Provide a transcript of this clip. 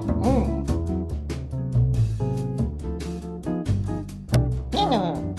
嗯嗯。